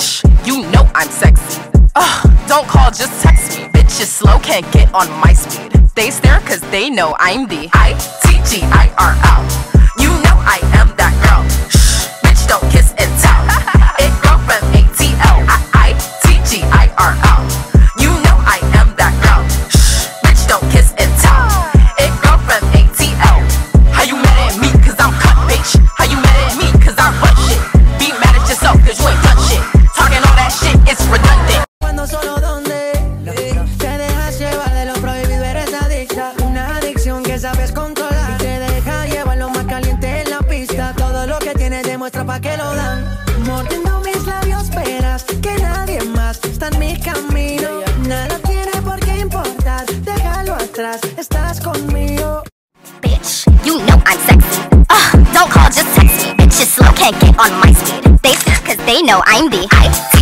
Bitch, you know I'm sexy. Ugh, don't call, just text me. Bitch, you slow, can't get on my speed. They stare cause they know I'm the I-T-G-I-R-L. Sabes controlar Y te deja llevar lo más caliente en la pista Todo lo que tienes demuestra pa' que lo dan Mordiendo mis labios esperas que nadie más está en mi camino Nada tiene por qué importar, déjalo atrás, estás conmigo Bitch, you know I'm sexy. Ugh, don't call, just text me. Bitch, you slow, can't get on my speed. They cause they know I'm the I-T-G-I-R-L.